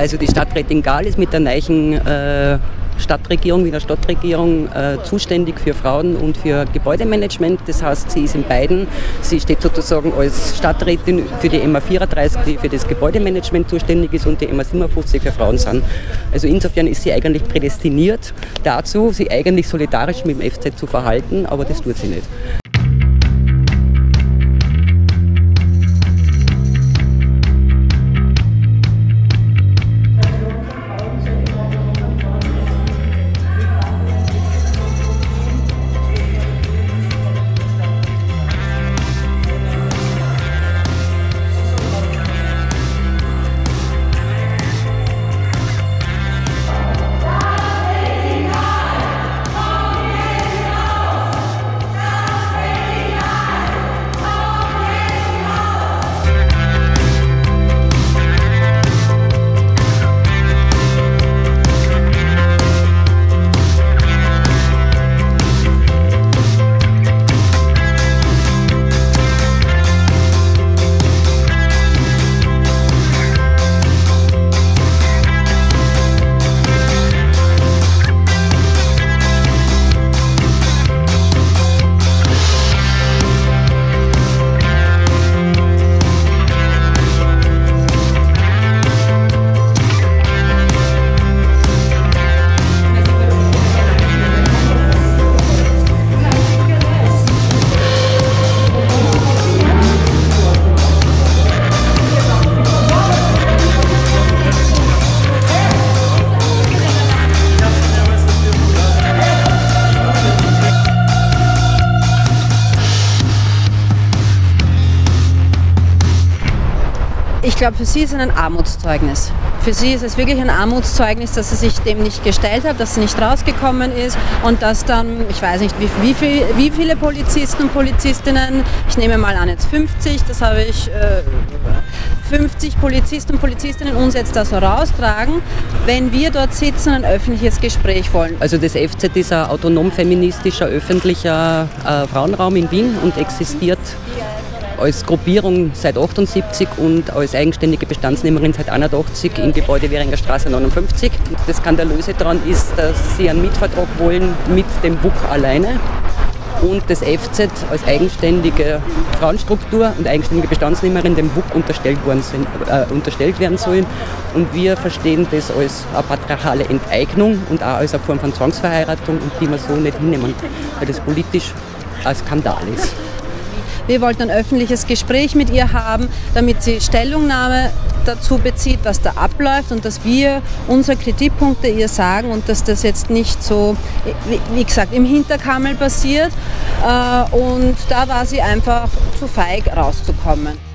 Also die Stadträtin Gahl ist mit der neuen äh, Stadtregierung, Wiener Stadtregierung äh, zuständig für Frauen und für Gebäudemanagement. Das heißt, sie ist in beiden. Sie steht sozusagen als Stadträtin für die MA 34, die für das Gebäudemanagement zuständig ist, und die MA 57 für Frauen sind. Also insofern ist sie eigentlich prädestiniert dazu, sich eigentlich solidarisch mit dem FZ zu verhalten, aber das tut sie nicht. Ich glaube, für sie ist es ein Armutszeugnis. Für sie ist es wirklich ein Armutszeugnis, dass sie sich dem nicht gestellt hat, dass sie nicht rausgekommen ist und dass dann, ich weiß nicht, wie, wie, viel, wie viele Polizisten und Polizistinnen, ich nehme mal an jetzt 50, das habe ich, äh, 50 Polizisten und Polizistinnen uns jetzt da so raustragen, wenn wir dort sitzen und ein öffentliches Gespräch wollen. Also das FZ ist ein autonom feministischer öffentlicher äh, Frauenraum in Wien und existiert als Gruppierung seit 78 und als eigenständige Bestandsnehmerin seit 81 im Gebäude Währinger Straße 59. Das Skandalöse daran ist, dass sie einen Mietvertrag wollen mit dem BUK alleine und das FZ als eigenständige Frauenstruktur und eigenständige Bestandsnehmerin dem WUK unterstellt, worden sind, äh, unterstellt werden sollen. Und wir verstehen das als eine patriarchale Enteignung und auch als eine Form von Zwangsverheiratung und die wir so nicht hinnehmen, weil das politisch ein Skandal ist. Wir wollten ein öffentliches Gespräch mit ihr haben, damit sie Stellungnahme dazu bezieht, was da abläuft und dass wir unsere Kritikpunkte ihr sagen und dass das jetzt nicht so, wie gesagt, im Hinterkammel passiert. Äh, und da war sie einfach zu feig rauszukommen.